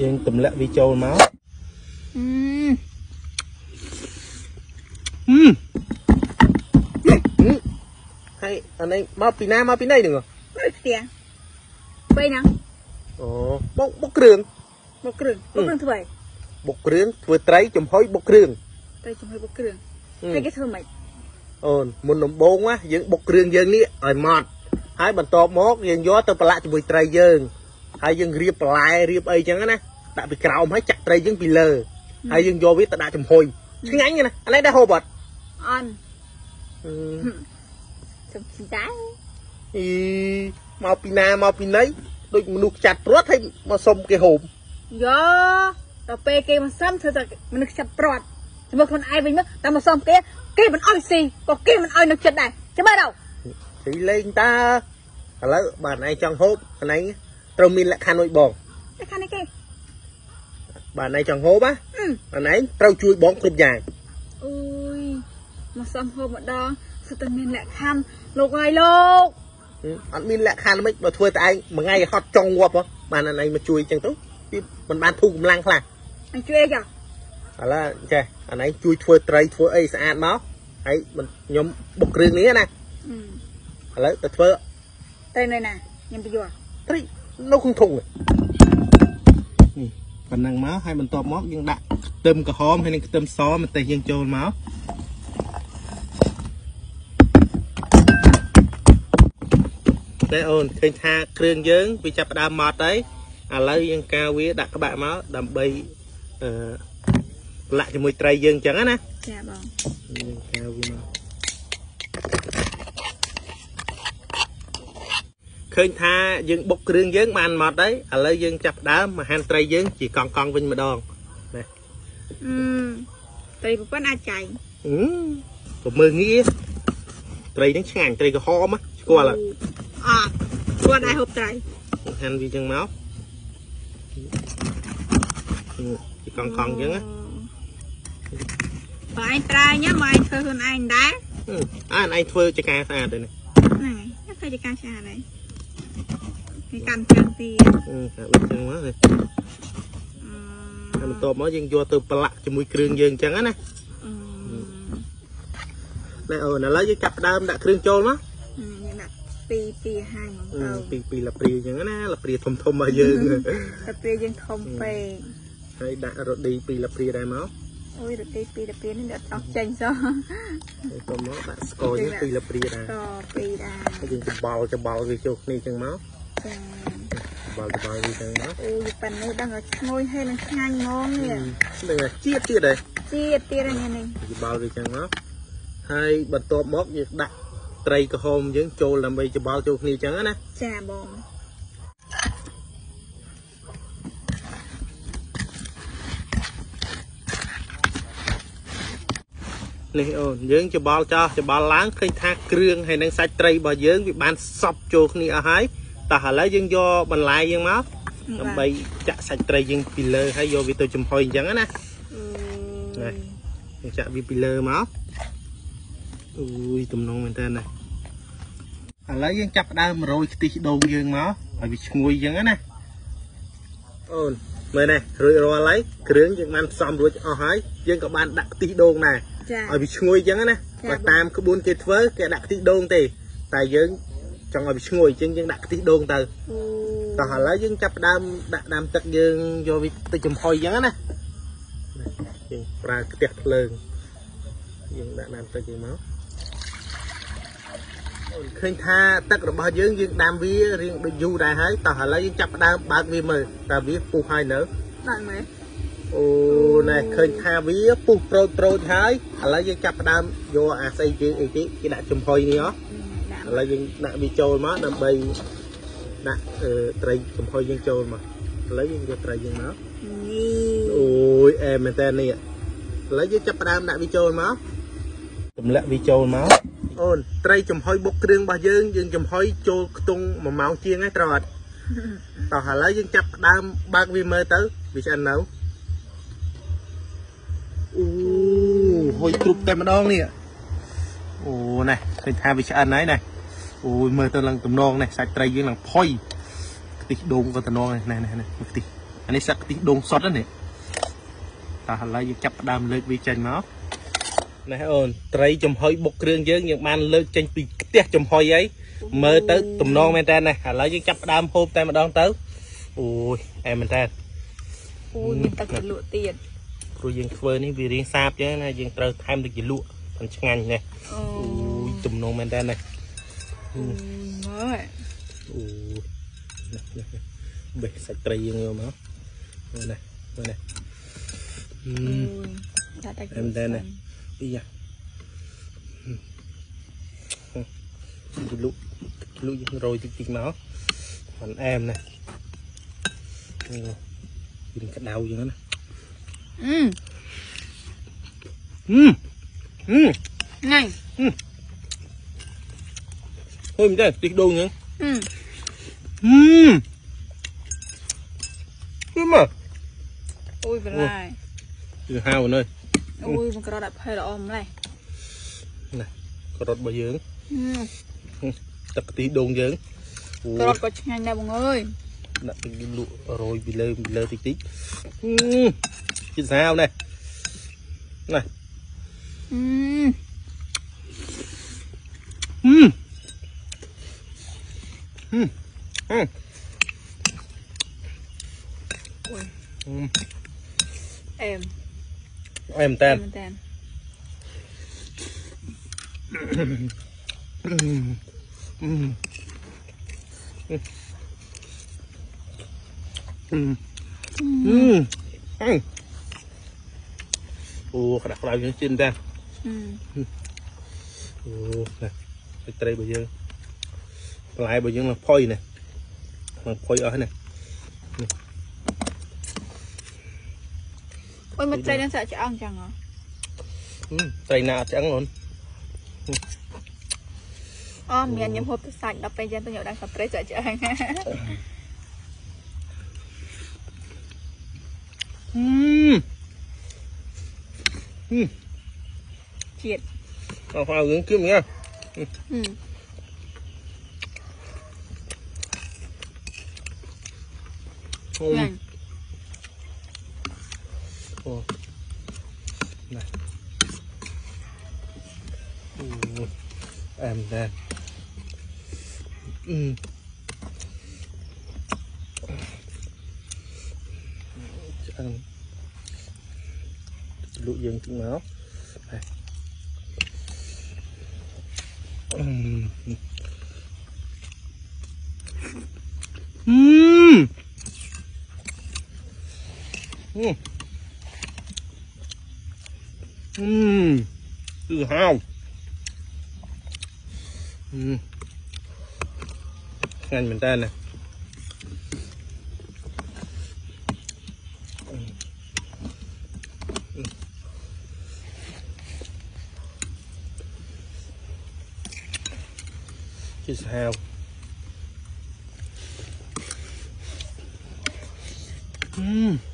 យើងទម្លាក់វាចូលមកអឺហឹមហើយអានេះមកពីណាមកពីណីហ្នឹងនៅផ្ទះបីណាអូបុកបុកគ្រឿងមកគ្រឿងមកគ្រឿងធ្វើអីបុកគ្រឿងធ្វើត្រីចំហុយបុកគ្រឿងទៅជំនួយមកគ្រឿងហឹមហើយគេធ្វើម៉េចអូនមុនដំបូងណាយើងបុកគ្រឿងយើងនេះឲ្យម៉ត់ហើយបន្ទាប់មកយើងយកទៅប្រឡាក់ជាមួយត្រីយើង ហើយយើងរៀបបន្លែរៀបអីចឹងណាដាក់ពីក្រោមហើយចាក់ត្រីយើងពីលើហើយយើងយកវាទៅដាក់ចំហុយឆ្ងាញ់ណាស់ណាអានេះដែរហូបអត់អន់ហឹមសំស៊ីដែរអីមកពីណាមកពីណីដូចមនុស្សចាត់ព្រាត់ហើយមកសុំគេហូបយោដល់ពេលគេមកសំធ្វើតែមនុស្សចាប់ព្រាត់ជាមួយខ្លួនឯងវិញមកតែមកសំគេគេមិនអោយស៊ីក៏គេមិនអោយនឹកចិត្តដែរចាំមើលទៅទីលេងតើឥឡូវបាទឯងចង់ហូបអានេះ ត្រូវមានលក្ខខណ្ឌមួយបងតែខាងនេះគេបាទឯងចង់ហូបណាអឺអានេះត្រូវជួយបងគ្រប់យ៉ាងអូយមកសំហូបម្ដងសិតតែមានលក្ខខណ្ឌលោកហើយលោកហឹមអត់មានលក្ខខណ្ឌមិនបើធ្វើតែឯងមួយថ្ងៃហត់ចង់ងាប់ហ៎បានអានេះមកជួយចឹងទៅវាមិនបានធូរកម្លាំងខ្លះអញជួយអីចាឥឡូវចេះអានេះជួយធ្វើត្រីធ្វើអីស្អាតមកហើយមិនខ្ញុំបុកគ្រឿងនេះណាអឺឥឡូវទៅធ្វើទៅនៅណាខ្ញុំទៅយកត្រី នៅក្នុងធុងប៉ុណ្ណឹងមកហើយបន្ទាប់មកយើងដាក់ខ្ទឹមក្រហមហើយនឹងខ្ទឹមសម្ទេសយើងចូលមកតែអូនឃើញថាគ្រឿងយើងវាចាប់ផ្ដើមម៉ត់ហើយឥឡូវយើងការវាដាក់ក្បាក់មកដើម្បីអឺប្រឡាក់ជាមួយត្រីយើងអញ្ចឹងណាចាបង យើងការវាមក ឃើញថាយើងបុកគ្រឿងយើងបានម៉ត់ហើយឥឡូវយើងចាប់ផ្ដើមមកហាន់ត្រីយើងជាកង់កង់ៗវិញម្ដងអឺត្រីប្រពន្ធអាចចាញ់អឺក៏មើលងាយត្រីហ្នឹងឆ្ងាញ់ត្រីក្រហមណាស្គាល់អត់អត់គាត់ដែរហូបត្រីហាន់វាចឹងមកអឺជាកង់កង់ៗចឹងណាបើឯងត្រាញមកឯងធ្វើខ្លួនឯងដែរអឺអានឯងធ្វើចការស្អាតទៅនេះហ្នឹងហើយធ្វើជាការឆ្អាតហើយ គេកាន់ចឹងទីអឺតែដូចចឹងមកនេះហើយបន្ទាប់មកយើងយកទៅប្រឡាក់ជាមួយគ្រឿងយើងអញ្ចឹងណាអឺណែអូនឥឡូវយើងចាប់ផ្ដើមដាក់គ្រឿងចូលមកខ្ញុំដាក់ពីពីហាញហ្មងអឺទៅពីពីលាព្រាអញ្ចឹងណាលាព្រាធំធំរបស់យើងតែពេលយើងធំពេកហើយដាក់រ៉ូឌីពីលាព្រាដែរមក អូយរទេពីតែពេលនេះដាក់អស់ចេញសោះហើយទៅមកដាក់ស្ករយើងពីលាព្រាដែរតពីដែរហើយយើងច្បល់ច្បល់វាចូលគ្នាអញ្ចឹងមកចាច្បល់ច្បល់វាអញ្ចឹងមកអូយប៉ានេះដឹងឲ្យឈ្ងុយហើយនឹងឆ្ងាញ់ហ្មងនេះនឹងជាតិទៀតដែរជាតិទៀតហ្នឹងនេះច្បល់វាអញ្ចឹងមកហើយបន្ទាប់មកយើងដាក់ត្រីក្រហមយើងចូលដើម្បីច្បល់ចូលគ្នាអញ្ចឹងណាចាបង នេះអូនយើងច្បល់ចោះច្បល់ឡើងឃើញថាគ្រឿងហើយនឹងសាច់ត្រីរបស់យើងវាបានសប់ចូលគ្នាអស់ហើយតោះឥឡូវយើងយកបន្លែយើងមកដើម្បីចាក់សាច់ត្រីយើងពីលើហើយយកវាទៅចំហុយអញ្ចឹងណាអឺយើងចាក់វាពីលើមកអូយទំនងមែនតើណាឥឡូវយើងចាប់ផ្ដើមរោយខ្ទិះដូងយើងមកឲ្យវាឈ្ងុយអញ្ចឹងណាអូន មើលនេះរួចរាល់ហើយគ្រឿងយើងបានផ្សំរួចអស់ហើយយើងក៏បានដាក់ខ្ទិះដូងដែរចាឲ្យវាឈ្ងុយអញ្ចឹងណាចាបើតាមក្បួនគេធ្វើគេដាក់ខ្ទិះដូងទេ តែយើងចង់ឲ្យវាឈ្ងុយអញ្ចឹងយើងដាក់ខ្ទិះដូងទៅអូតោះឥឡូវយើងចាប់ផ្ដើមដាក់ដាំទឹកយើងយកវាទៅចំហុយអញ្ចឹងណាយើងប្រើខ្ទះភ្លើងយើងដាក់ដាំទឹកយើងមកអូន ឃើញថាទឹករបស់យើងយើងដាំវារៀងដូចយូរដែរហើយតោះឥឡូវយើងចាប់ផ្ដើមបើកវាមើលតើវាពុះហើយនៅដាក់មើលអូណែឃើញថាវាពុះប្រូចប្រូចហើយឥឡូវយើងចាប់ផ្ដើមយកអាស្អីគេអីគេគេដាក់ចំហុយនេះហ៎ដាក់ឥឡូវយើងដាក់វាចូលមកដើម្បីដាក់អឺត្រីចំហុយយើងចូលមកឥឡូវយើងយកត្រីយើងមកនេះអូយអែមមែនតើនេះឥឡូវយើងចាប់ផ្ដើមដាក់វាចូលមកទម្លាក់វាចូលមក អូនត្រីចំហុយបុកគ្រឿងរបស់យើងយើងចំហុយចូលខ្ទង់1ម៉ោងជាងហើយត្រូវអត់តោះឥឡូវយើងចាប់ផ្ដើមបើកវាមើលទៅវាឆ្អិននៅអូហុយគ្រប់តែម្ដងនេះអូណែឃើញថាវាឆ្អិនហើយណែអូយមើលទៅឡើងទំនងនេះសាច់ត្រីយើងឡើងផុយខ្ទិះដូងក៏ទំនងនេះណែណែណែខ្ទិះអានេះសាក់ខ្ទិះដូងសុតហ្នឹងនេះតោះឥឡូវយើងចាប់ផ្ដើមលើកវាចេញមក នេះអូនត្រីចំហុយបុកគ្រឿងយើងយើងបានលើកចេញពីផ្ទះចំហុយហើយមើលទៅទំនងមែនតើណាឥឡូវយើងចាប់ផ្ដើមហូបតែម្ដងទៅអូយអែមមែនតើអូយមានទឹកជ្រលក់ទៀតព្រោះយើងធ្វើនេះវារៀងសាបចឹងណាយើងត្រូវថែមទឹកជ្រលក់បានឆ្ងាញ់ណាស់អូអូយទំនងមែនតើណាអូយមើលអូនេះនេះនេះបេះសាច់ត្រីយើងយកមកមើលនេះមើលនេះអឺអូយដាក់តែអែមដែរណាអីយ៉ាជ្រលក់ជ្រលក់យើងរយតិចតិចមកមិនអែមណា ស់អូវាក្តៅចឹងណាអឺហឹមហឹមញ៉ៃហូបមិនទេតិចដូងចឹងអឺហឹមហឹមមកអូយបន្លាយគឺហៅនៅ អូយមកក្រដាក់ផេល្អម្លេះក្រត់របស់យើងអឺទឹកខ្ទិះដូងយើងអូក្រត់ក៏ឆ្ងាញ់ដែរបងអើយដាក់ទឹកលក់រយពីលើពីលើតិចតិចហឹមជិះសាវនេះណាអឺហឹមហឹមហឹមអូយហឹម អែមអែមតែនមែនតើអឺអឺអឺអឺអឺអូក្តាក់ក្តៅយើងជិនតែនអឺអូណាសាច់ត្រីរបស់យើងបន្លែរបស់យើងឡើងផុយនេះឡើងផុយអស់នេះ អូយមកត្រីនឹងសាក់ឆ្អឹងចឹងហ៎ហឹមត្រីណាអត់ឆ្អឹងអូនអូមានខ្ញុំហូបទៅសាច់ដល់ពេលចឹងទៅយកដាក់កាត្រីសាក់ឆ្អឹងហឹមហឹមជាតិអស់ហើយយើងគឹមញ៉ាអឺអូញ៉ាំអូណាអូអែមដែរអឺ ឆ្អឹងលក់យើងទឹកមកហើយអឺអឺ thứ hai uhm. mình tên nè chứ sao Mmm.